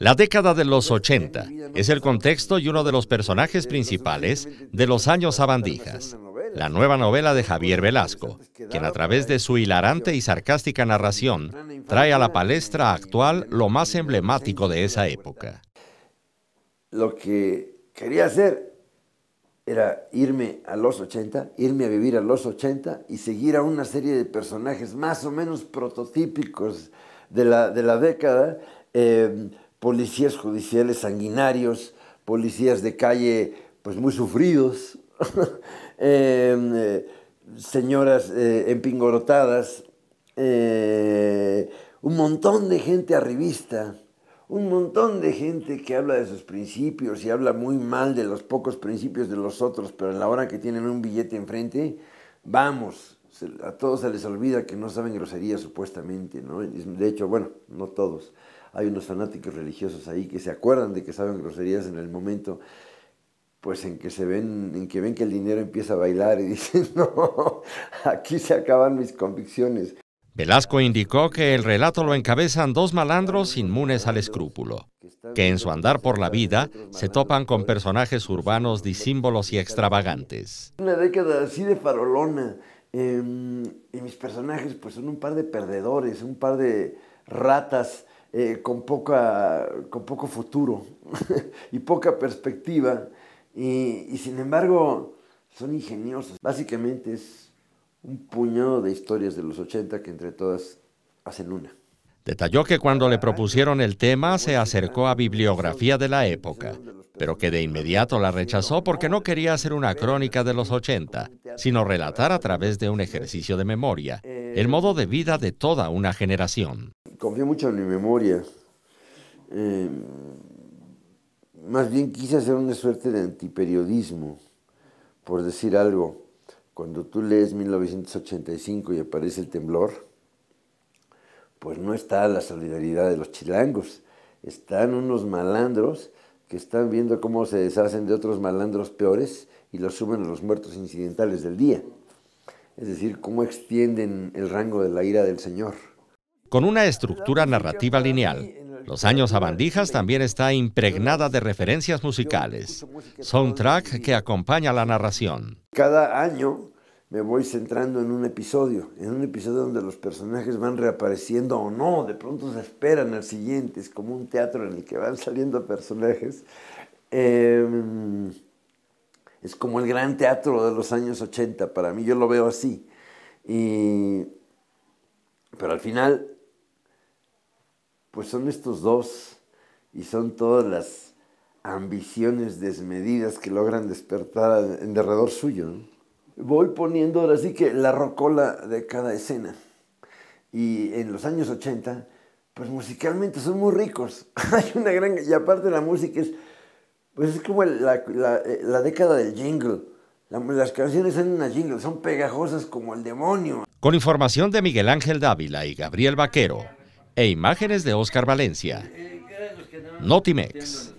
La década de los 80 es el contexto y uno de los personajes principales de los años sabandijas. La nueva novela de Javier Velasco, quien a través de su hilarante y sarcástica narración trae a la palestra actual lo más emblemático de esa época. Lo que quería hacer era irme a los 80, irme a vivir a los 80 y seguir a una serie de personajes más o menos prototípicos de la, de la década, eh, policías judiciales sanguinarios, policías de calle pues muy sufridos, em, eh, señoras eh, empingorotadas, eh, un montón de gente arribista, un montón de gente que habla de sus principios y habla muy mal de los pocos principios de los otros, pero en la hora que tienen un billete enfrente, vamos, a todos se les olvida que no saben grosería supuestamente, ¿no? De hecho, bueno, no todos hay unos fanáticos religiosos ahí que se acuerdan de que saben groserías en el momento pues en que se ven, en que ven que el dinero empieza a bailar y dicen, no, aquí se acaban mis convicciones. Velasco indicó que el relato lo encabezan dos malandros inmunes al escrúpulo, que en su andar por la vida se topan con personajes urbanos disímbolos y extravagantes. Una década así de farolona, em, y mis personajes pues son un par de perdedores, un par de ratas eh, con, poca, con poco futuro y poca perspectiva, y, sin embargo son ingeniosos. Básicamente es un puñado de historias de los 80 que entre todas hacen una. Detalló que cuando le propusieron el tema se acercó a bibliografía de la época, pero que de inmediato la rechazó porque no quería hacer una crónica de los 80, sino relatar a través de un ejercicio de memoria el modo de vida de toda una generación confío mucho en mi memoria. Eh, más bien quise hacer una suerte de antiperiodismo, por decir algo. Cuando tú lees 1985 y aparece el temblor, pues no está la solidaridad de los chilangos, están unos malandros que están viendo cómo se deshacen de otros malandros peores y los suben a los muertos incidentales del día. Es decir, cómo extienden el rango de la ira del Señor. Con una estructura narrativa lineal, Los Años Abandijas también está impregnada de referencias musicales, soundtrack que acompaña la narración. Cada año me voy centrando en un episodio, en un episodio donde los personajes van reapareciendo o no, de pronto se esperan al siguiente, es como un teatro en el que van saliendo personajes. Em, es como el gran teatro de los años 80, para mí yo lo veo así. pero al final pues son estos dos y son todas las ambiciones desmedidas que logran despertar en derredor suyo. Voy poniendo ahora sí que la rocola de cada escena. Y en los años 80, pues musicalmente son muy ricos. Hay una gran... Y aparte la música es... Pues es como la, la, década del jingle. las canciones son una jingle, son pegajosas como el demonio. Con información de Miguel Ángel Dávila y Gabriel Vaquero, e imágenes de Oscar Valencia. Notimex.